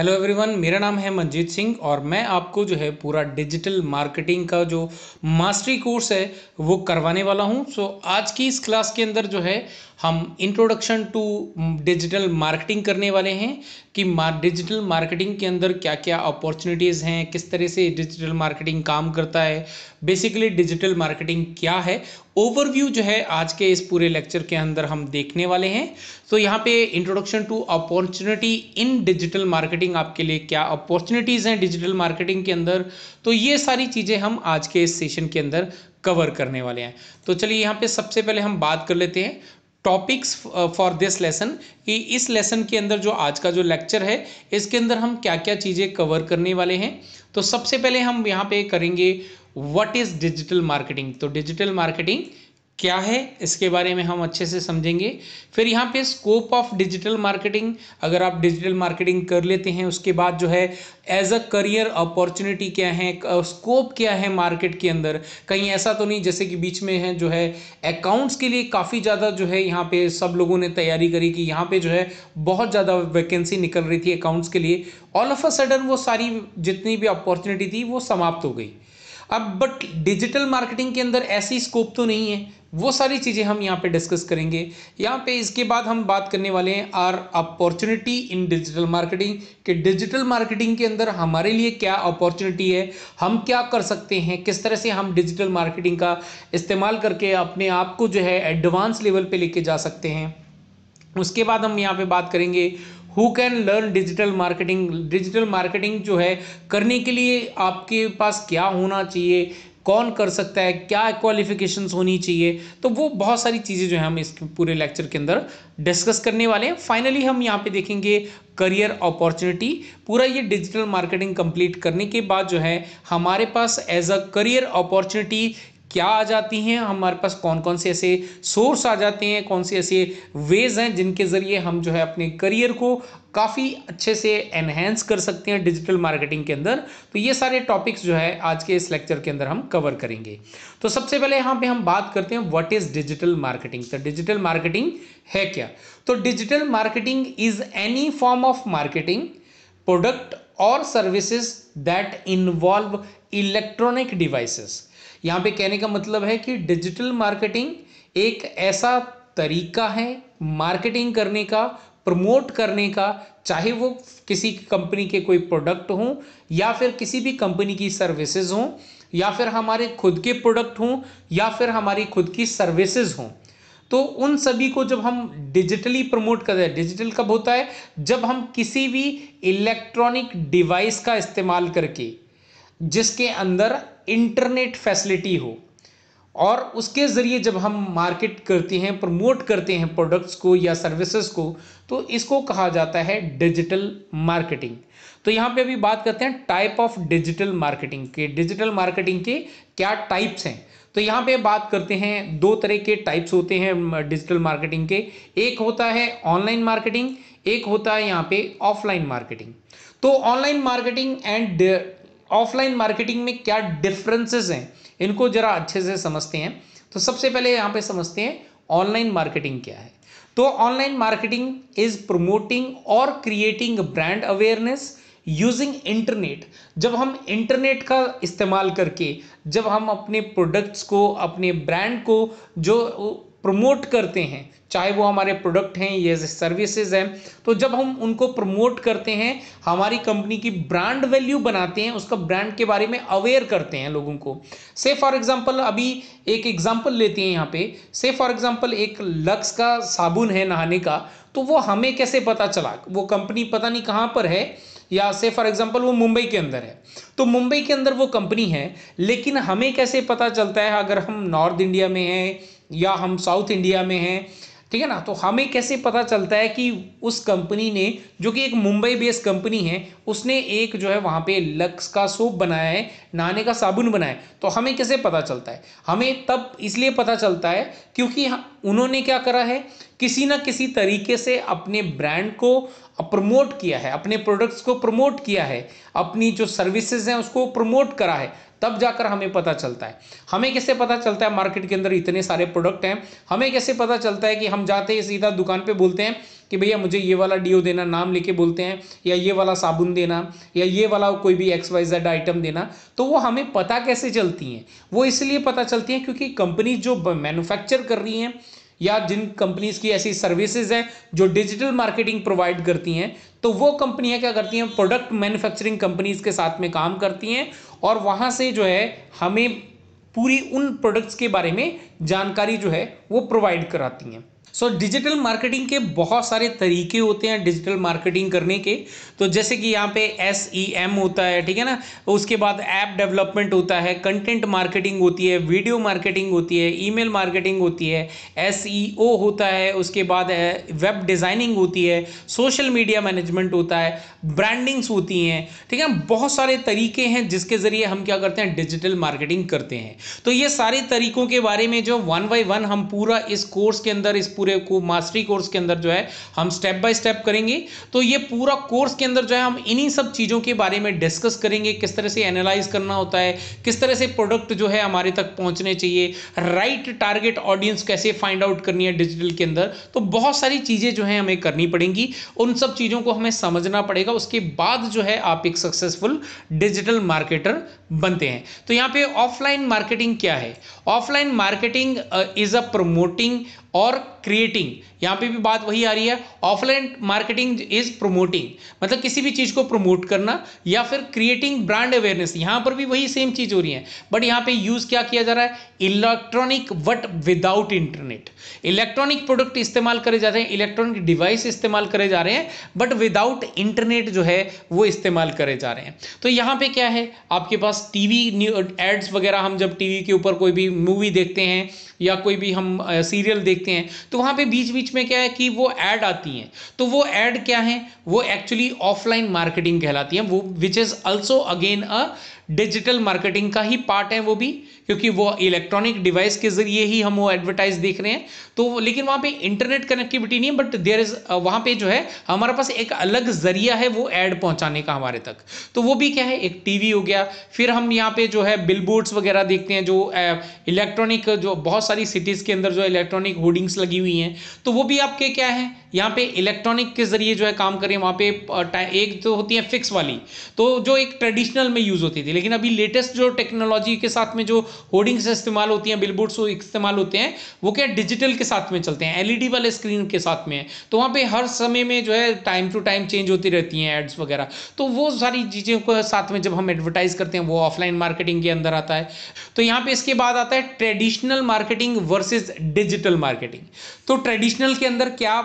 Hello everyone मेरा नाम है मंजीत सिंह और मैं आपको जो है पूरा डिजिटल मार्केटिंग का जो मास्टरी कोर्स है वो करवाने वाला हूँ। सो so, आज की इस क्लास के अंदर जो है हम इंट्रोडक्शन टू डिजिटल मार्केटिंग करने वाले हैं कि डिजिटल मार्केटिंग के अंदर क्या क्या अपॉर्चुनिटीज़ हैं किस तरह से डिजिटल मार्केटिंग काम करता है। बेसिकली डिजिटल मार्केटिंग क्या है ओवरव्यू जो है आज के इस पूरे लेक्चर के अंदर हम देखने वाले हैं। तो यहाँ पे introduction to opportunity in digital marketing आपके लिए क्या अपॉर्चुनिटीज़ हैं डिजिटल मार्केटिंग के अंदर? तो ये सारी चीज़ें हम आज के इस सेशन के अंदर कवर करने वाले हैं। तो चलिए यहाँ पे सबसे पहले हम बात कर लेते हैं टॉपिक्स फॉर दिस लेसन कि इस लेसन के अंदर जो आज का जो लेक्चर है, इसके अंदर हम क्या क्या चीज़ें कवर करने वाले हैं। तो सबसे पहले हम यहाँ पे करेंगे व्हाट इज़ डिजिटल मार्केटिंग तो डिजिटल मार्केटिंग क्या है? इसके बारे में हम अच्छे से समझेंगे। फिर यहाँ पे स्कोप ऑफ़ डिजिटल मार्केटिंग अगर आप डिजिटल मार्केटिंग कर लेते हैं, उसके बाद जो है एज अ करियर अपॉर्चुनिटी क्या है? स्कोप क्या है मार्केट के अंदर? कहीं ऐसा तो नहीं, जैसे कि बीच में है, जो है अकाउंट्स के लिए काफ़ी ज़्यादा जो है, यहाँ पे सब लोगों ने तैयारी करी कि यहाँ पे जो है, बहुत ज़्यादा वैकेंसी निकल रही थी अकाउंट्स के लिए। ऑल ऑफ़ अ सडन वो सारी जितनी भी अपॉर्चुनिटी थी, वो समाप्त हो गई। अब बट डिजिटल मार्केटिंग के अंदर ऐसी स्कोप तो नहीं है। वो सारी चीज़ें हम यहाँ पे डिस्कस करेंगे। यहाँ पे इसके बाद हम बात करने वाले हैं are opportunity in digital marketing कि डिजिटल मार्केटिंग के अंदर हमारे लिए क्या अपॉर्चुनिटी है, हम क्या कर सकते हैं, किस तरह से हम डिजिटल मार्केटिंग का इस्तेमाल करके अपने आप को जो है एडवांस लेवल पे लेके जा सकते हैं। उसके बाद हम यहाँ पे बात करेंगे who can learn digital marketing digital marketing जो है, करने के लिए आपके पास क्या होना चाहिए? कौन कर सकता है? क्या क्वालिफिकेशंस होनी चाहिए? तो वो बहुत सारी चीज़ें जो है हम इस पूरे लेक्चर के अंदर डिस्कस करने वाले हैं। फाइनली हम यहाँ पे देखेंगे करियर अपॉर्चुनिटी पूरा ये डिजिटल मार्केटिंग कंप्लीट करने के बाद जो है, हमारे पास एज अ करियर अपॉर्चुनिटी क्या आ जाती हैं, हमारे पास कौन कौन से ऐसे सोर्स आ जाते हैं, कौन से ऐसे वेज हैं जिनके ज़रिए हम जो है अपने करियर को काफ़ी अच्छे से एनहेंस कर सकते हैं डिजिटल मार्केटिंग के अंदर। तो ये सारे टॉपिक्स जो है आज के इस लेक्चर के अंदर हम कवर करेंगे। तो सबसे पहले यहाँ पे हम बात करते हैं व्हाट इज़ डिजिटल मार्केटिंग तो डिजिटल मार्केटिंग है क्या? तो digital marketing is any form of marketing product और services that involve electronic devices यहाँ पे कहने का मतलब है कि डिजिटल मार्केटिंग एक ऐसा तरीका है मार्केटिंग करने का प्रमोट करने का, चाहे वो किसी कंपनी के कोई प्रोडक्ट हों, या फिर किसी भी कंपनी की सर्विसेज़ हों, या फिर हमारे खुद के प्रोडक्ट हों, या फिर हमारी खुद की सर्विसेज़ हों। तो उन सभी को जब हम डिजिटली प्रमोट करते हैं डिजिटल कब होता है? जब हम किसी भी इलेक्ट्रॉनिक डिवाइस का इस्तेमाल करके, जिसके अंदर इंटरनेट फैसिलिटी हो और उसके ज़रिए जब हम मार्केट करते हैं, प्रमोट करते हैं प्रोडक्ट्स को या सर्विसेज़ को तो इसको कहा जाता है डिजिटल मार्केटिंग तो यहाँ पे अभी बात करते हैं टाइप ऑफ़ डिजिटल मार्केटिंग के। डिजिटल मार्केटिंग के क्या टाइप्स हैं? तो यहाँ पे बात करते हैं, दो तरह के टाइप्स होते हैं डिजिटल मार्केटिंग के। एक होता है ऑनलाइन मार्केटिंग एक होता है यहाँ पे ऑफलाइन मार्केटिंग तो online marketing and offline marketing में क्या डिफरेंसेस हैं, इनको ज़रा अच्छे से समझते हैं। तो सबसे पहले यहाँ पे समझते हैं, ऑनलाइन मार्केटिंग क्या है। तो ऑनलाइन मार्केटिंग इज़ प्रमोटिंग और creating brand awareness using internet जब हम इंटरनेट का इस्तेमाल करके, जब हम अपने प्रोडक्ट्स को, अपने ब्रांड को, जो प्रमोट करते हैं, चाहे वो हमारे प्रोडक्ट हैं या सर्विसेज़ हैं तो जब हम उनको प्रमोट करते हैं, हमारी कंपनी की ब्रांड वैल्यू बनाते हैं, उसका ब्रांड के बारे में अवेयर करते हैं लोगों को। से फॉर एग्जांपल अभी एक एग्जांपल लेते हैं यहाँ पे। से फॉर एग्जांपल एक लक्स का साबुन है नहाने का तो वो हमें कैसे पता चला? वो कंपनी पता नहीं कहाँ पर है, या से फॉर एग्जांपल वो मुंबई के अंदर है। तो मुंबई के अंदर वो कंपनी है, लेकिन हमें कैसे पता चलता है? अगर हम नॉर्थ इंडिया में हैं या हम साउथ इंडिया में हैं, ठीक है ना? तो हमें कैसे पता चलता है कि उस कंपनी ने, जो कि एक मुंबई बेस्ड कंपनी है, उसने एक जो है वहाँ पे लक्स का सोप बनाया है नहाने का साबुन बनाया है। तो हमें कैसे पता चलता है? हमें तब इसलिए पता चलता है क्योंकि उन्होंने क्या करा है? किसी ना किसी तरीके से अपने ब्रांड को प्रमोट किया है, अपने प्रोडक्ट्स को प्रमोट किया है, अपनी जो सर्विसेज़ हैं उसको प्रमोट करा है। तब जाकर हमें पता चलता है। हमें कैसे पता चलता है? मार्केट के अंदर इतने सारे प्रोडक्ट हैं। हमें कैसे पता चलता है कि हम जाते हैं सीधा दुकान पे बोलते हैं कि भैया मुझे ये वाला डीओ देना, नाम लेके बोलते हैं, या ये वाला साबुन देना, या ये वाला कोई भी एक्स वाई जेड आइटम देना तो वो हमें पता कैसे चलती हैं? वो इसलिए पता चलती हैं क्योंकि कंपनी जो मैन्युफैक्चर कर रही हैं या जिन कंपनीज़ की ऐसी सर्विसेज़ हैं जो डिजिटल मार्केटिंग प्रोवाइड करती हैं तो वो कंपनियाँ क्या करती हैं? प्रोडक्ट मैन्युफैक्चरिंग कंपनीज़ के साथ में काम करती हैं और वहाँ से जो है, हमें पूरी उन प्रोडक्ट्स के बारे में जानकारी जो है, वो प्रोवाइड कराती हैं। सो डिजिटल मार्केटिंग के बहुत सारे तरीके होते हैं डिजिटल मार्केटिंग करने के। तो जैसे कि यहाँ पे एस ई एम होता है, ठीक है ना? उसके बाद ऐप डेवलपमेंट होता है कंटेंट मार्केटिंग होती है वीडियो मार्केटिंग होती है ईमेल मार्केटिंग होती है एस ई ओ होता है, उसके बाद वेब डिज़ाइनिंग होती है सोशल मीडिया मैनेजमेंट होता है ब्रांडिंग्स होती हैं, ठीक है? बहुत सारे तरीके हैं जिसके ज़रिए हम क्या करते हैं डिजिटल मार्केटिंग करते हैं। तो ये सारे तरीकों के बारे में जो वन बाई वन हम पूरा इस कोर्स के अंदर, इस पूरे को मास्टरी कोर्स के अंदर जो है हम स्टेप बाय स्टेप करेंगे। तो ये पूरा कोर्स के अंदर जो है हम इन्हीं सब चीज़ों के बारे में डिस्कस करेंगे। किस तरह से एनालाइज करना होता है, किस तरह से प्रोडक्ट जो है हमारे तक पहुँचने चाहिए राइट टारगेट ऑडियंस कैसे फाइंड आउट करनी है डिजिटल के अंदर। तो बहुत सारी चीज़ें जो है हमें करनी पड़ेंगी। उन सब चीज़ों को हमें समझना पड़ेगा। उसके बाद जो है आप एक सक्सेसफुल डिजिटल मार्केटर बनते हैं। तो यहाँ पे ऑफलाइन मार्केटिंग क्या है? Offline marketing is a promoting और क्रिएटिंग यहाँ पे भी बात वही आ रही है ऑफलाइन मार्केटिंग इज़ प्रोमोटिंग मतलब किसी भी चीज़ को प्रमोट करना या फिर क्रिएटिंग ब्रांड अवेयरनेस यहाँ पर भी वही सेम चीज़ हो रही है. बट यहाँ पे यूज़ क्या किया जा रहा है? Electronic what without internet electronic product इस्तेमाल करे जा रहे हैं इलेक्ट्रॉनिक डिवाइस इस्तेमाल करे जा रहे हैं बट विदाउट इंटरनेट जो है, वो इस्तेमाल करे जा रहे हैं. तो यहाँ पर क्या है? आपके पास टीवी एड्स वगैरह हम जब टीवी के ऊपर कोई भी मूवी देखते हैं या कोई भी हम सीरियल देखते हैं तो वहाँ पे बीच बीच में क्या है कि वो ऐड आती हैं। तो वो ऐड क्या है? वो एक्चुअली ऑफलाइन मार्केटिंग कहलाती है, वो which is also again a digital marketing का ही पार्ट है वो भी, क्योंकि वो इलेक्ट्रॉनिक डिवाइस के ज़रिए ही हम वो एडवर्टाइज देख रहे हैं। तो लेकिन वहाँ पे इंटरनेट कनेक्टिविटी नहीं है बट देर इज़ वहाँ पे जो है, हमारे पास एक अलग ज़रिया है वो एड पहुँचाने का हमारे तक। तो वो भी क्या है, एक टीवी हो गया। फिर हम यहाँ पे जो है बिलबोर्ड्स वगैरह देखते हैं, जो इलेक्ट्रॉनिक जो बहुत सारी सिटीज़ के अंदर जो इलेक्ट्रॉनिक होर्डिंग्स लगी हुई हैं। तो वो भी आपके क्या है यहाँ पे इलेक्ट्रॉनिक के ज़रिए जो है काम करें वहाँ पे एक तो होती है फिक्स वाली। तो जो एक ट्रेडिशनल में यूज़ होती थी, लेकिन अभी लेटेस्ट जो टेक्नोलॉजी के साथ में जो होर्डिंग्स इस्तेमाल होती हैं बिलबोर्ड्स इस्तेमाल होते हैं, वो क्या डिजिटल के साथ में चलते हैं एलईडी वाले स्क्रीन के साथ में। तो वहाँ पे हर समय में जो है टाइम टू टाइम चेंज होती रहती हैं एड्स वगैरह। तो वो सारी चीज़ों को साथ में जब हम एडवर्टाइज करते हैं, वो ऑफलाइन मार्केटिंग के अंदर आता है। तो यहाँ पे इसके बाद आता है traditional marketing versus digital marketing तो ट्रेडिशनल के अंदर क्या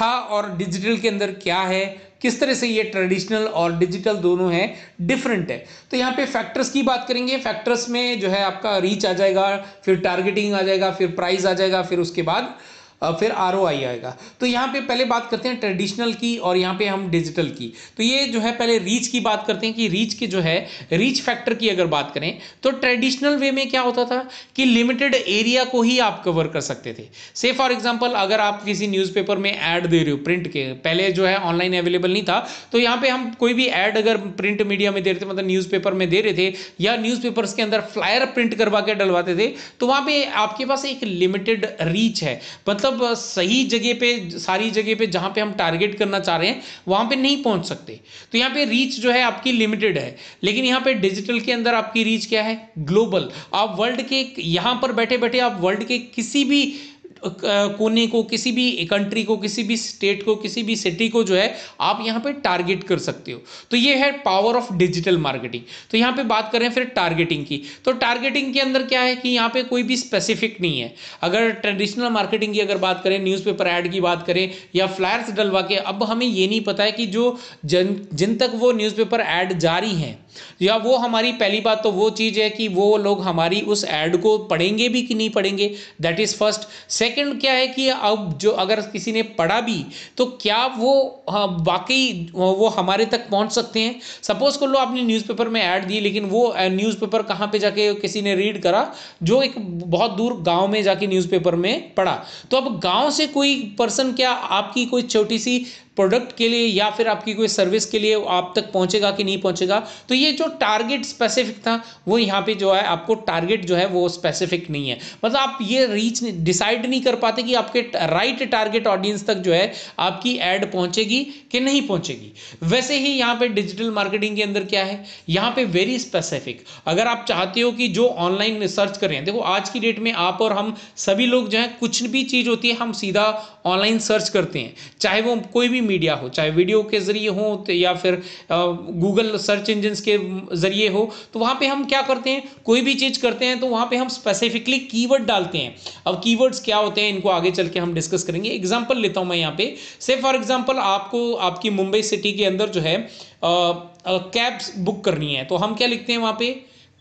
था और डिजिटल के अंदर क्या है? किस तरह से ये ट्रेडिशनल और डिजिटल दोनों है डिफरेंट है। तो यहाँ पे फैक्टर्स की बात करेंगे। फैक्टर्स में जो है आपका रीच आ जाएगा, फिर टारगेटिंग आ जाएगा, फिर प्राइस आ जाएगा, फिर उसके बाद फिर आरओआई आएगा। तो यहाँ पे पहले बात करते हैं ट्रेडिशनल की और यहाँ पे हम डिजिटल की। तो ये जो है पहले रीच की बात करते हैं कि रीच के जो है रीच फैक्टर की अगर बात करें तो ट्रेडिशनल वे में क्या होता था कि लिमिटेड एरिया को ही आप कवर कर सकते थे। से फॉर एग्ज़ाम्पल अगर आप किसी न्यूज़पेपर में ऐड दे रहे हो प्रिंट के, पहले जो है ऑनलाइन अवेलेबल नहीं था तो यहाँ पे हम कोई भी ऐड अगर प्रिंट मीडिया में दे रहे थे मतलब न्यूज़पेपर में दे रहे थे, या न्यूज़पेपर्स के अंदर फ्लायर प्रिंट करवा के डलवाते थे तो वहाँ पे आपके पास एक लिमिटेड रीच है। मतलब मतलब सही जगह पे, सारी जगह पे जहाँ पे हम टारगेट करना चाह रहे हैं, वहाँ पे नहीं पहुँच सकते। तो यहाँ पे रीच जो है आपकी लिमिटेड है। लेकिन यहाँ पे डिजिटल के अंदर आपकी रीच क्या है? ग्लोबल आप वर्ल्ड के, यहाँ पर बैठे बैठे आप वर्ल्ड के किसी भी कोने को, किसी भी कंट्री को, किसी भी स्टेट को, किसी भी सिटी को जो है, आप यहाँ पे टारगेट कर सकते हो। तो ये है पावर ऑफ़ डिजिटल मार्केटिंग तो यहाँ पे बात करें फिर टारगेटिंग की। तो टारगेटिंग के अंदर क्या है कि यहाँ पे कोई भी स्पेसिफिक नहीं है। अगर ट्रेडिशनल मार्केटिंग की अगर बात करें न्यूज़पेपर ऐड की बात करें या फ्लायर्स डलवा के, अब हमें ये नहीं पता है कि जो जन, जिन तक वो न्यूज़पेपर ऐड जारी हैं, या वो हमारी पहली बात तो वो चीज़ है कि वो लोग हमारी उस ऐड को पढ़ेंगे भी कि नहीं पढ़ेंगे? दैट इज़ फ़र्स्ट सेकंड क्या है कि अब जो अगर किसी ने पढ़ा भी तो क्या वो हाँ, वाकई वो हमारे तक पहुँच सकते हैं? सपोज़ कर लो आपने न्यूज़पेपर में ऐड दी लेकिन वो न्यूज़पेपर कहाँ पे जाके किसी ने रीड करा जो एक बहुत दूर गाँव में जाके न्यूज़पेपर में पढ़ा। तो अब गाँव से कोई पर्सन क्या आपकी कोई छोटी सी प्रोडक्ट के लिए या फिर आपकी कोई सर्विस के लिए आप तक पहुंचेगा कि नहीं पहुंचेगा? तो ये जो टारगेट स्पेसिफिक था, वो यहाँ पे जो है, आपको टारगेट जो है, वो स्पेसिफिक नहीं है। मतलब आप ये रीच डिसाइड नहीं कर पाते कि आपके राइट टारगेट ऑडियंस तक जो है, आपकी एड पहुंचेगी कि नहीं पहुंचेगी। वैसे ही यहाँ पे डिजिटल मार्केटिंग के अंदर क्या है? यहाँ पे वेरी स्पेसिफिक अगर आप चाहते हो कि जो ऑनलाइन सर्च कर रहे हैं, देखो आज की डेट में आप और हम सभी लोग जो है, कुछ भी चीज़ होती है, हम सीधा ऑनलाइन सर्च करते हैं। चाहे वो कोई भी मीडिया हो, चाहे वीडियो के ज़रिए हो या फिर गूगल सर्च इंजन के ज़रिए हो तो वहाँ पे हम क्या करते हैं? कोई भी चीज़ करते हैं तो वहाँ पे हम स्पेसिफिकली कीवर्ड डालते हैं। अब कीवर्ड्स क्या होते हैं, इनको आगे चल के हम डिस्कस करेंगे। एग्ज़ाम्पल लेता हूँ मैं यहाँ पे। से फॉर एग्ज़ाम्पल आपको, आपकी मुंबई सिटी के अंदर जो है कैब्स बुक करनी है। तो हम क्या लिखते हैं वहाँ पे?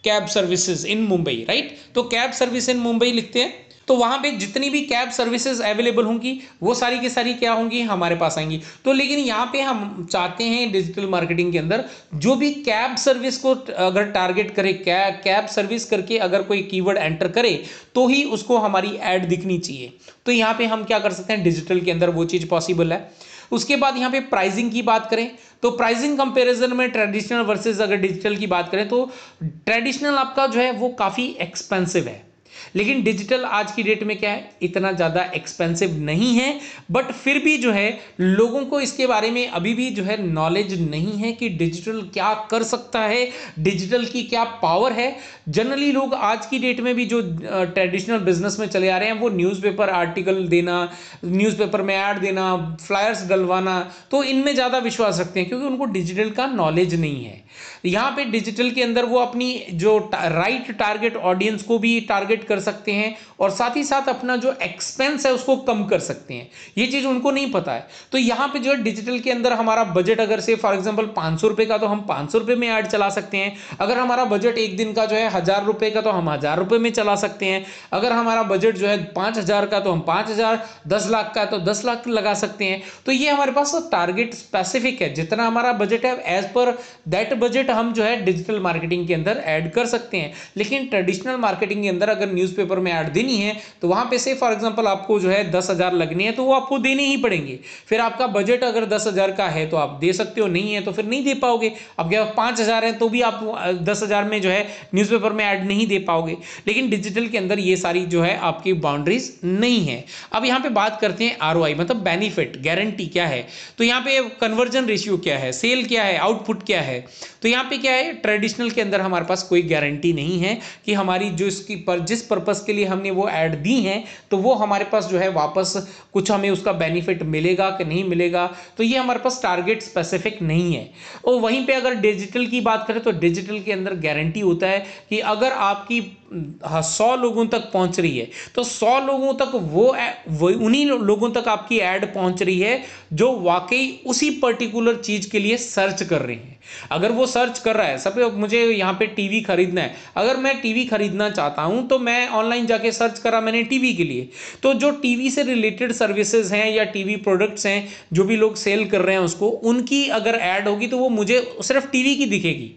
Cab services in Mumbai right तो कैब सर्विस इन मुंबई लिखते हैं। तो वहाँ पे जितनी भी कैब सर्विसेज़ अवेलेबल होंगी, वो सारी की सारी क्या होंगी, हमारे पास आएँगी। तो लेकिन यहाँ पे हम चाहते हैं डिजिटल मार्केटिंग के अंदर, जो भी कैब सर्विस को अगर टारगेट करे कैब सर्विस करके अगर कोई कीवर्ड एंटर करे तो ही उसको हमारी एड दिखनी चाहिए। तो यहाँ पे हम क्या कर सकते हैं डिजिटल के अंदर वो चीज़ पॉसिबल है। उसके बाद यहाँ पे प्राइसिंग की बात करें तो प्राइसिंग कंपैरिजन में ट्रेडिशनल वर्सेस अगर डिजिटल की बात करें तो ट्रेडिशनल आपका जो है, वो काफ़ी एक्सपेंसिव है। लेकिन डिजिटल आज की डेट में क्या है, इतना ज़्यादा एक्सपेंसिव नहीं है बट फिर भी जो है, लोगों को इसके बारे में अभी भी जो है नॉलेज नहीं है कि डिजिटल क्या कर सकता है डिजिटल की क्या पावर है। जनरली लोग आज की डेट में भी जो ट्रेडिशनल बिज़नेस में चले आ रहे हैं, वो न्यूज़पेपर आर्टिकल देना न्यूज़पेपर में ऐड देना फ्लायर्स डलवाना तो इनमें ज़्यादा विश्वास रखते हैं, क्योंकि उनको डिजिटल का नॉलेज नहीं है। यहाँ पे डिजिटल के अंदर वो अपनी जो राइट टारगेट ऑडियंस को भी टारगेट कर सकते हैं और साथ ही साथ अपना जो एक्सपेंस है उसको कम कर सकते हैं। ये चीज़ उनको नहीं पता है। तो यहाँ पे जो है डिजिटल के अंदर हमारा बजट अगर से फॉर एग्ज़ाम्पल पाँच सौ का तो हम पाँच सौ में ऐड चला सकते हैं। अगर हमारा बजट एक दिन का जो है हज़ार का तो हम हज़ार में चला सकते हैं। अगर हमारा बजट जो है पाँच हज़ार का तो हम पाँच हज़ार, दस लाख का तो दस लाख लगा सकते हैं। तो ये हमारे पास टारगेट स्पेसिफिक है। जितना हमारा बजट है एज पर दैट बजट हम जो है डिजिटल मार्केटिंग के अंदर ऐड कर सकते हैं। लेकिन ट्रेडिशनल मार्केटिंग के अंदर अगर न्यूज़पेपर में ऐड देनी है तो वहाँ पे से फॉर एग्जांपल आपको जो है दस हज़ार लगनी है तो वो आपको देने ही पड़ेंगे। फिर आपका बजट अगर दस हज़ार का है तो आप दे सकते हो, नहीं है तो फिर नहीं दे पाओगे। अब क्या पाँच हज़ार है तो भी आप दस हज़ार में जो है न्यूज़पेपर में ऐड नहीं दे पाओगे। लेकिन डिजिटल के अंदर ये सारी जो है आपकी बाउंड्रीज नहीं है। अब यहाँ पे बात करते हैं आर मतलब बेनिफिट गारंटी क्या है? तो यहाँ पे कन्वर्जन रेशियो क्या है? सेल क्या है? आउटपुट क्या है? तो यहाँ पे क्या है? ट्रेडिशनल के अंदर हमारे पास कोई गारंटी नहीं है कि हमारी जो इसकी पर जिस पर्पज़ के लिए हमने वो ऐड दी हैं तो वो हमारे पास जो है वापस कुछ हमें उसका बेनिफिट मिलेगा कि नहीं मिलेगा? तो ये हमारे पास टारगेट स्पेसिफिक नहीं है। और वहीं पर अगर डिजिटल की बात करें तो डिजिटल के अंदर गारंटी होता है कि अगर आपकी सौ लोगों तक पहुँच रही है। तो सौ लोगों तक वो, वो उन्हीं लोगों तक आपकी ऐड पहुँच रही है जो वाकई उसी पर्टिकुलर चीज़ के लिए सर्च कर रहे हैं। अगर वो सर्च कर रहा है सब मुझे यहाँ पे टीवी खरीदना है अगर मैं टीवी खरीदना चाहता हूँ तो मैं ऑनलाइन जाके सर्च करा मैंने टीवी के लिए। तो जो टीवी से रिलेटेड सर्विसेज़ हैं या टीवी प्रोडक्ट्स हैं जो भी लोग सेल कर रहे हैं उसको उनकी अगर ऐड होगी तो वो मुझे सिर्फ़ टीवी की दिखेगी।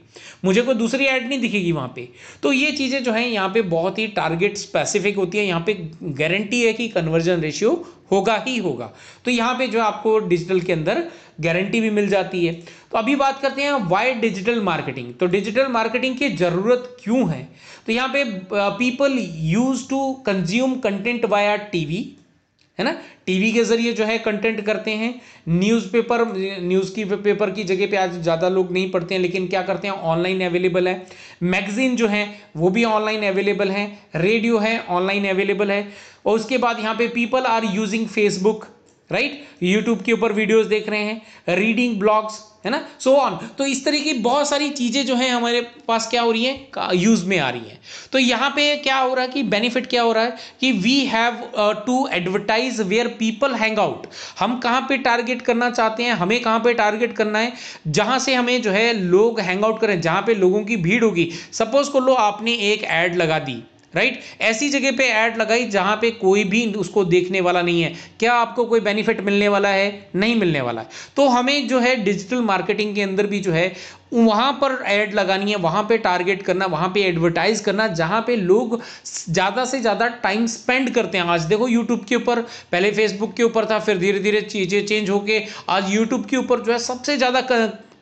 मुझे कोई दूसरी ऐड नहीं दिखेगी वहाँ पे। तो ये चीज़ें जो है यहाँ पे बहुत ही टारगेट स्पेसिफिक होती है, यहाँ पे गारंटी है कि कन्वर्जन रेशियो होगा ही होगा। तो यहाँ पे जो आपको डिजिटल के अंदर गारंटी भी मिल जाती है। तो अभी बात करते हैं वाई डिजिटल मार्केटिंग तो डिजिटल मार्केटिंग की ज़रूरत क्यों है? तो यहाँ पे people use to consume content via TV है ना? टीवी के ज़रिए जो है कंटेंट करते हैं। न्यूज़पेपर न्यूज़ की पेपर की जगह पे आज ज़्यादा लोग नहीं पढ़ते हैं, लेकिन क्या करते हैं? ऑनलाइन अवेलेबल है। मैगजीन जो है, वो भी ऑनलाइन अवेलेबल है। रेडियो है ऑनलाइन अवेलेबल है। और उसके बाद यहाँ पे people are using Facebook right? YouTube के ऊपर वीडियोस देख रहे हैं रीडिंग ब्लॉग्स है ना? सो so ऑन तो इस तरह की बहुत सारी चीज़ें जो है हमारे पास क्या हो रही है? यूज़ में आ रही है। तो यहाँ पे क्या हो रहा है कि बेनिफिट क्या हो रहा है? कि we have to advertise where people hang out हम कहाँ पे टारगेट करना चाहते हैं? हमें कहाँ पे टारगेट करना है? जहाँ से हमें जो है लोग हैंग आउट करें, जहाँ पे लोगों की भीड़ होगी। सपोज़ को लो आपने एक एड लगा दी। राइट? ऐसी जगह पे ऐड लगाई जहाँ पे कोई भी उसको देखने वाला नहीं है। क्या आपको कोई बेनिफिट मिलने वाला है? नहीं मिलने वाला। है तो हमें जो है डिजिटल मार्केटिंग के अंदर भी जो है, वहाँ पर ऐड लगानी है, वहाँ पे टारगेट करना, वहाँ पे एडवर्टाइज करना, जहाँ पे लोग ज़्यादा से ज़्यादा टाइम स्पेंड करते हैं। आज देखो यूट्यूब के ऊपर, पहले फेसबुक के ऊपर था, फिर धीरे धीरे चीज़ें चेंज होके आज यूट्यूब के ऊपर जो है सबसे ज़्यादा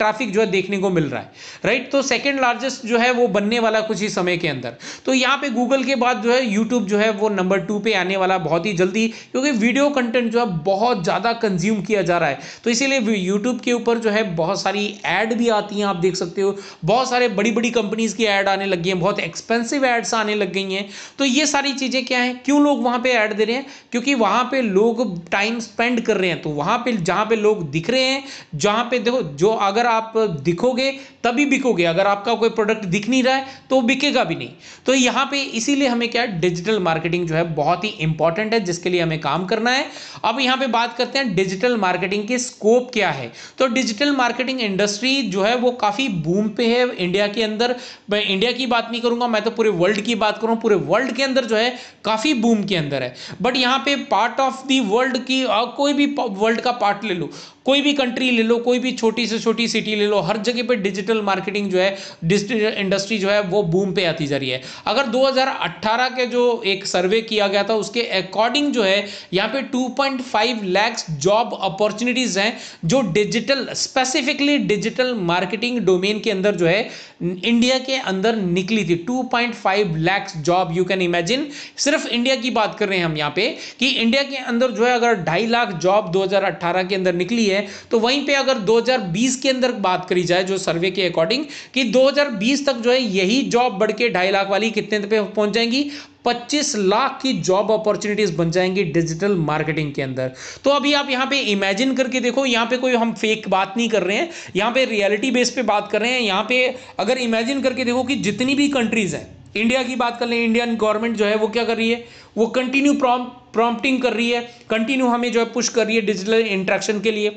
ट्रैफ़िक जो है देखने को मिल रहा है राइट तो सेकंड लार्जेस्ट जो है वो बनने वाला कुछ ही समय के अंदर। तो यहाँ पे गूगल के बाद जो है यूट्यूब जो है वो नंबर टू पे आने वाला बहुत ही जल्दी, क्योंकि वीडियो कंटेंट जो है बहुत ज़्यादा कंज्यूम किया जा रहा है। तो इसीलिए यूट्यूब के ऊपर जो है बहुत सारी एड भी आती हैं, आप देख सकते हो। बहुत सारे बड़ी बड़ी कंपनीज़ की एड आने लग हैं, बहुत एक्सपेंसिव एड्स आने लग गई हैं। तो ये सारी चीज़ें क्या हैं? क्यों लोग वहाँ पे ऐड दे रहे हैं? क्योंकि वहाँ पे लोग टाइम स्पेंड कर रहे हैं। तो वहाँ पे जहाँ पे लोग दिख रहे हैं, जहाँ पे देखो, जो अगर आप दिखोगे, तभी बिकोगे। अगर आपका कोई प्रोडक्ट दिख नहीं रहा है तो बिकेगा भी नहीं। तो यहाँ पे इसीलिए हमें क्या डिजिटल मार्केटिंग जो है बहुत ही इंपॉर्टेंट है, जिसके लिए हमें काम करना है। अब यहाँ पे बात करते हैं डिजिटल मार्केटिंग के स्कोप क्या है। तो डिजिटल मार्केटिंग इंडस्ट्री जो है, वो काफ़ी बूम पे है इंडिया के अंदर। मैं इंडिया की बात नहीं करूँगा, मैं तो पूरे वर्ल्ड की बात करूँ। पूरे वर्ल्ड के अंदर जो है, काफ़ी बूम के अंदर है। बट यहाँ पे पार्ट ऑफ़ दी वर्ल्ड की कोई भी वर्ल्ड का पार्ट ले लो। कोई भी कंट्री ले लो, कोई भी छोटी से छोटी सिटी ले लो, हर जगह पे डिजिटल मार्केटिंग जो है डिजिटल इंडस्ट्री जो है, वो बूम पे आती जा रही है। अगर 2018 के जो एक सर्वे किया गया था, उसके अकॉर्डिंग जो है, यहाँ पे 2.5 लैक्स जॉब अपॉर्चुनिटीज़ हैं, जो digital specifically digital marketing domain के अंदर जो है इंडिया के अंदर निकली थी। 2.5 lakhs job you can imagine सिर्फ़ इंडिया की बात कर रहे हैं हम यहाँ पे, कि इंडिया के अंदर जो है, अगर ढाई लाख जॉब 2018 के अंदर निकली है तो वहीं पे अगर 2020 के अंदर बात करी जाए, जो सर्वे के अकॉर्डिंग कि 2020 तक जो है, यही जॉब बढ़ के ढाई लाख वाली कितने पे पहुँच जाएँगी? 25 लाख की जॉब अपॉर्चुनिटीज़ बन जाएँगी डिजिटल मार्केटिंग के अंदर। तो अभी आप यहाँ पे इमेजिन करके देखो, यहाँ पे कोई हम फेक बात नहीं कर रहे हैं, यहाँ पे रियलिटी बेस पे बात कर रहे हैं, यहाँ पे अगर इमेजिन करके देखो कि जितनी भी कंट्रीज़ हैं इंडिया की बात कर लें, इंडियन गवर्नमेंट जो है वो क्या कर रही है? वो कंटिन्यू प्रॉम्प्टिंग कर रही है कंटिन्यू हमें जो है पुश कर रही है डिजिटल इंट्रैक्शन के लिए।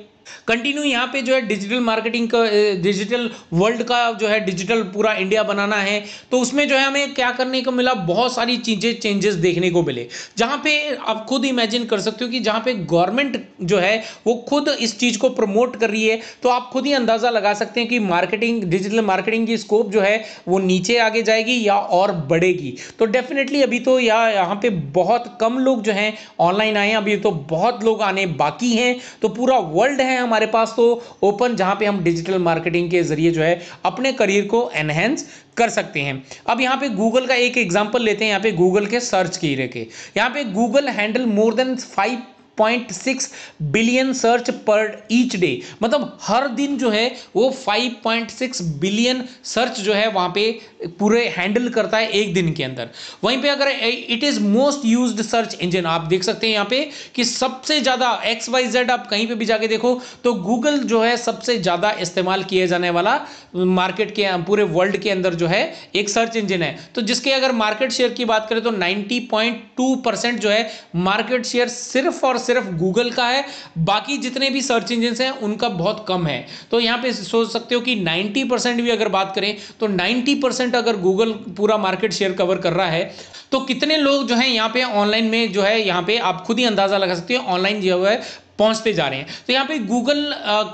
कंटिन्यू यहाँ पे जो है डिजिटल मार्केटिंग का डिजिटल वर्ल्ड का जो है डिजिटल पूरा इंडिया बनाना है। तो उसमें जो है हमें क्या करने को मिला? बहुत सारी चीज़ें चेंजेस देखने को मिले। जहाँ पे आप खुद इमेजिन कर सकते हो कि जहाँ पे गवर्नमेंट जो है, वो खुद इस चीज़ को प्रमोट कर रही है तो आप खुद ही अंदाज़ा लगा सकते हैं कि मार्केटिंग डिजिटल मार्केटिंग की स्कोप जो है, वो नीचे आगे जाएगी या और बढ़ेगी। तो डेफिनेटली अभी तो या, यहाँ पे बहुत कम लोग जो हैं ऑनलाइन आए अभी तो बहुत लोग आने बाकी हैं। तो पूरा वर्ल्ड है। हमारे पास तो ओपन जहाँ पे हम डिजिटल मार्केटिंग के ज़रिए जो है अपने करियर को एनहेंस कर सकते हैं। अब यहाँ पे गूगल का एक एग्ज़ाम्पल लेते हैं। यहाँ पे गूगल के सर्च की के यहाँ पे Google handle more than five point six billion search per each day मतलब हर दिन जो है, वो five point six billion search जो है वहाँ पे पूरे हैंडल करता है एक दिन के अंदर। वहीं पे अगर it is most used search engine आप देख सकते हैं यहाँ पे कि सबसे ज़्यादा एक्स वाई जेड आप कहीं पे भी जाके देखो तो गूगल जो है सबसे ज़्यादा इस्तेमाल किया जाने वाला मार्केट के, पूरे वर्ल्ड के अंदर जो है एक सर्च इंजन है। तो जिसके अगर मार्केट शेयर की बात करें तो नाइनटी जो है मार्केट शेयर सिर्फ़ और सिर्फ़ गूगल का है, बाकी जितने भी सर्च इंजन हैं, उनका बहुत कम है। तो यहाँ पे सोच सकते हो कि 90 परसेंट भी अगर बात करें तो 90 परसेंट अगर गूगल पूरा मार्केट शेयर कवर कर रहा है तो कितने लोग जो है यहाँ पे ऑनलाइन में जो है, यहाँ पे आप खुद ही अंदाज़ा लगा सकते हो ऑनलाइन जो है पहुँचते जा रहे हैं। तो यहाँ पे गूगल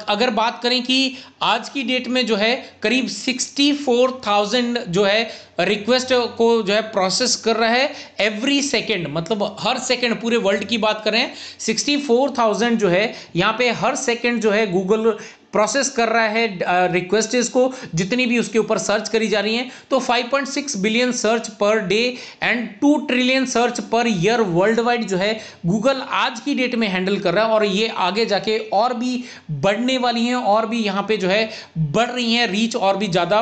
अगर बात करें कि आज की डेट में जो है करीब 64,000 जो है रिक्वेस्ट को जो है प्रोसेस कर रहा है एवरी सेकेंड मतलब हर सेकेंड पूरे वर्ल्ड की बात करें 64,000 जो है यहाँ पे हर सेकेंड जो है गूगल प्रोसेस कर रहा है रिक्वेस्ट को जितनी भी उसके ऊपर सर्च करी जा रही है। तो 5.6 billion search per day and 2 trillion search per year worldwide जो है गूगल आज की डेट में हैंडल कर रहा है और ये आगे जाके और भी बढ़ने वाली हैं और भी यहाँ पे जो है, बढ़ रही हैं रीच और भी ज़्यादा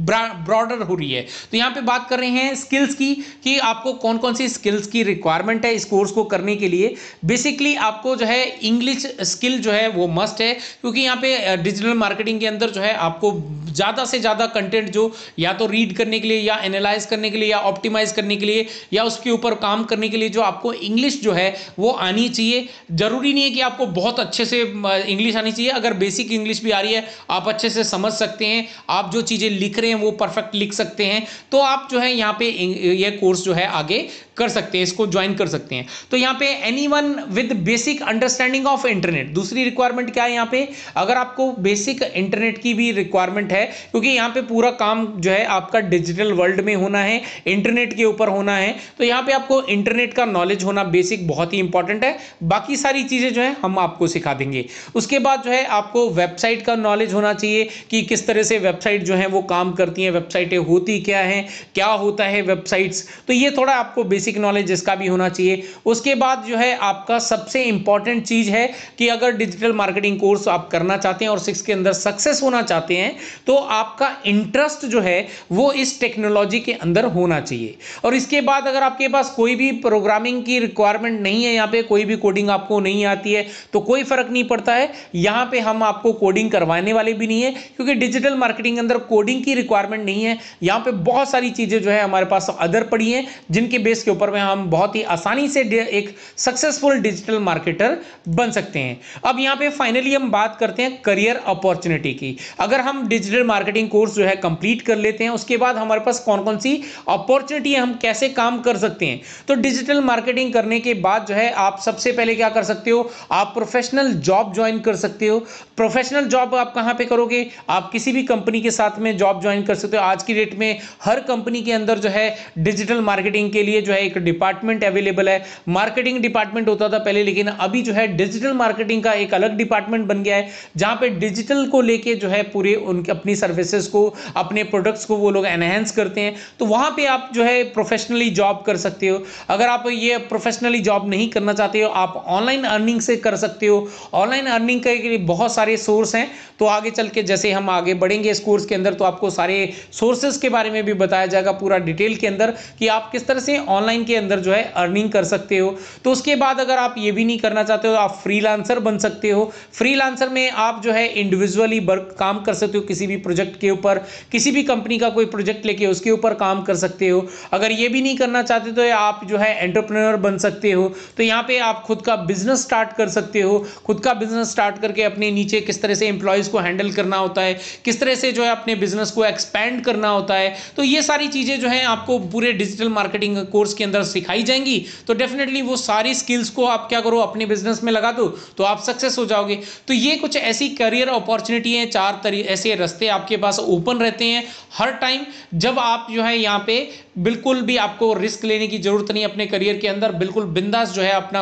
ब्रॉडर हो रही है। तो यहाँ पे बात कर रहे हैं स्किल्स की, कि आपको कौन कौन सी स्किल्स की रिक्वायरमेंट है इस कोर्स को करने के लिए। बेसिकली आपको जो है इंग्लिश स्किल जो है वो मस्ट है, क्योंकि यहाँ पे डिजिटल मार्केटिंग के अंदर जो है आपको ज़्यादा से ज़्यादा कंटेंट जो या तो रीड करने के लिए या एनालाइज करने के लिए या ऑप्टिमाइज करने के लिए या उसके ऊपर काम करने के लिए जो आपको इंग्लिश जो है वो आनी चाहिए। ज़रूरी नहीं है कि आपको बहुत अच्छे से इंग्लिश आनी चाहिए। अगर बेसिक इंग्लिश भी आ रही है, आप अच्छे से समझ सकते हैं। आप जो चीज़ें लिख रहे हैं, वो परफेक्ट लिख सकते हैं। तो आप जो है यहाँ पे ये कोर्स जो है आगे कर सकते हैं, इसको ज्वाइन कर सकते हैं। तो यहाँ पे anyone with basic understanding of internet दूसरी रिक्वायरमेंट क्या है यहाँ पे? अगर आपको बेसिक इंटरनेट की भी रिक्वायरमेंट है, क्योंकि यहाँ पे पूरा काम जो है आपका डिजिटल वर्ल्ड में होना है इंटरनेट के ऊपर होना है तो यहाँ पे आपको इंटरनेट का नॉलेज होना बेसिक बहुत ही इंपॉर्टेंट है। बाकी सारी चीज़ें जो है हम आपको सिखा देंगे। उसके बाद जो है आपको वेबसाइट का नॉलेज होना चाहिए कि किस तरह से वेबसाइट जो है वो काम करती हैं वेबसाइटें होती क्या हैं, क्या होता है वेबसाइट्स तो ये थोड़ा आपको बेसिक नॉलेज इसका भी होना चाहिए। उसके बाद जो है आपका सबसे इंपॉर्टेंट चीज़ है कि अगर डिजिटल मार्केटिंग कोर्स आप करना चाहते हैं और सिक्स के अंदर सक्सेस होना चाहते हैं तो आपका इंटरेस्ट जो है वो इस टेक्नोलॉजी के अंदर होना चाहिए। और इसके बाद अगर आपके पास कोई भी प्रोग्रामिंग की रिक्वायरमेंट नहीं है, यहाँ पे कोई भी कोडिंग आपको नहीं आती है तो कोई फ़र्क नहीं पड़ता है। यहाँ पे हम आपको कोडिंग करवाने वाले भी नहीं है, क्योंकि डिजिटल मार्केटिंग अंदर कोडिंग की रिक्वायरमेंट नहीं है। यहाँ पे बहुत सारी चीज़ें जो है हमारे पास अदर पड़ी हैं, जिनके बेस के ऊपर में हम बहुत ही आसानी से एक सक्सेसफुल डिजिटल मार्केटर बन सकते हैं। अब यहाँ पे फाइनली हम बात करते हैं करियर अपॉर्चुनिटी की। अगर हम डिजिटल मार्केटिंग कोर्स जो है कंप्लीट कर लेते हैं, उसके बाद हमारे पास कौन कौन सी अपॉर्चुनिटी हम कैसे काम कर सकते हैं? तो डिजिटल मार्केटिंग करने के बाद जो है आप सबसे पहले क्या कर सकते हो? आप प्रोफेशनल जॉब ज्वाइन कर सकते हो। प्रोफेशनल जॉब आप कहाँ पे करोगे? आप किसी भी कंपनी के साथ में जॉब ज्वाइन कर सकते हो। आज की डेट में हर कंपनी के अंदर जो है डिजिटल मार्केटिंग के लिए जो है एक डिपार्टमेंट अवेलेबल है। मार्केटिंग डिपार्टमेंट होता था पहले, लेकिन अभी जो है डिजिटल मार्केटिंग का एक अलग डिपार्टमेंट बन गया है, जहाँ पे डिजिटल को लेके जो है पूरे उनके, अपनी सर्विसेज़ को, अपने प्रोडक्ट्स को वो लोग एनहेंस करते हैं। तो वहाँ पे आप जो है प्रोफेशनली जॉब कर सकते हो। अगर आप ये प्रोफेशनली जॉब नहीं करना चाहते हो, आप ऑनलाइन अर्निंग से कर सकते हो। ऑनलाइन अर्निंग के लिए बहुत सारे सोर्स हैं। तो आगे चल के जैसे हम आगे बढ़ेंगे इस कोर्स के अंदर तो आपको सारे सोर्सेज के बारे में भी बताया जाएगा पूरा डिटेल के अंदर कि आप किस तरह से ऑनलाइन के अंदर जो है अर्निंग कर सकते हो। तो उसके बाद अगर आप ये भी नहीं करना चाहते हो तो आप फ्रीलांसर बन सकते हो। फ्रीलांसर में आप जो है इंडिविजुअली वर्क काम कर सकते हो किसी भी प्रोजेक्ट के ऊपर। किसी भी कंपनी का कोई प्रोजेक्ट लेके उसके ऊपर काम कर सकते हो। अगर ये भी नहीं करना चाहते तो आप जो है एंटरप्रेन्योर बन सकते हो। तो यहाँ पे आप खुद का बिज़नेस स्टार्ट कर सकते हो। खुद का बिज़नेस स्टार्ट करके अपने नीचे किस तरह से एम्प्लॉयज़ को हैंडल करना होता है, किस तरह से जो है अपने बिज़नेस को एक्सपैंड करना होता है। तो ये सारी चीज़ें जो है आपको पूरे डिजिटल मार्केटिंग कोर्स के अंदर सिखाई जाएँगी तो डेफिनेटली वो सारी स्किल्स को आप क्या करो, अपने बिज़नेस में लगा दो तो आप सक्सेस हो जाओगे। तो ये कुछ ऐसी करियर अपॉर्चुनिटी है, चार ऐसे रस्ते आपके पास ओपन रहते हैं, हर टाइम जब आप जो है यहाँ पे बिल्कुल भी आपको रिस्क लेने की ज़रूरत नहीं अपने करियर के अंदर। बिल्कुल बिंदास जो है अपना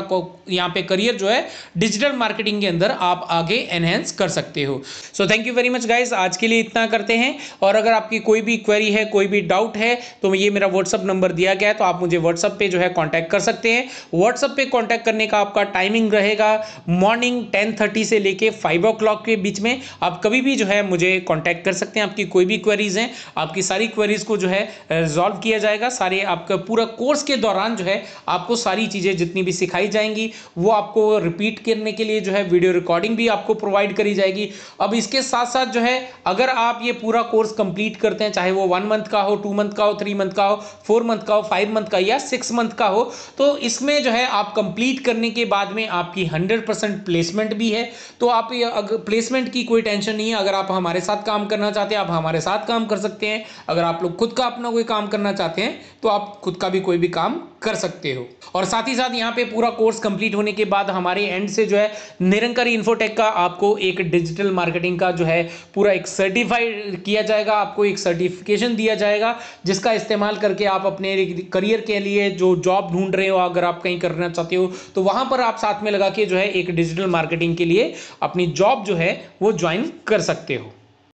यहाँ पे करियर जो है डिजिटल मार्केटिंग के अंदर आप आगे एनहेंस कर सकते हो। So thank you very much guys आज के लिए इतना करते हैं। और अगर आपकी कोई भी क्वेरी है, कोई भी डाउट है तो ये मेरा व्हाट्सअप नंबर दिया गया है तो आप मुझे व्हाट्सअप पे जो है कॉन्टैक्ट कर सकते हैं। व्हाट्सअप पे कॉन्टैक्ट करने का आपका टाइमिंग रहेगा मॉर्निंग टेन से लेके फाइव ओ के बीच में। आप कभी भी जो है मुझे कॉन्टैक्ट कर सकते हैं। आपकी कोई भी क्वेरीज हैं, आपकी सारी क्वेरीज को जो है रिजॉल्व किया जाएगा, सारे आपका पूरा कोर्स के दौरान जो है, आपको सारी चीज़ें जितनी भी सिखाई जाएँगी, वो आपको रिपीट करने के लिए जो है वीडियो रिकॉर्डिंग भी आपको प्रोवाइड करी जाएगी। अब इसके साथ साथ जो है, अगर आप ये पूरा कोर्स कंप्लीट करते हैं, चाहे वो वन मंथ का हो टू मंथ का हो थ्री मंथ का हो फोर मंथ का हो फाइव मंथ का या सिक्स मंथ का हो तो इसमें जो है, आप कंप्लीट करने के बाद में आपकी हंड्रेड परसेंट प्लेसमेंट भी है। तो आप ये प्लेसमेंट की कोई टेंशन नहीं है। अगर आप हमारे साथ काम करना चाहते हैं, आप हमारे साथ काम कर सकते हैं। अगर आप लोग खुद का अपना कोई काम करना चाहते हैं तो आप खुद का भी कोई भी काम कर सकते हो। और साथ ही साथ यहाँ पे पूरा कोर्स कंप्लीट होने के बाद हमारे एंड से जो है, निरंकारी इन्फोटेक का आपको एक डिजिटल मार्केटिंग का जो है, पूरा एक सर्टिफाइड किया जाएगा, आपको एक सर्टिफिकेशन दिया जाएगा, जिसका इस्तेमाल करके आप अपने करियर के लिए जो जॉब ढूंढ रहे हो, अगर आप कहीं करना चाहते हो तो वहाँ पर आप साथ में लगा के जो है, एक डिजिटल मार्केटिंग के लिए अपनी जॉब जो है, वो ज्वाइन कर सकते हो।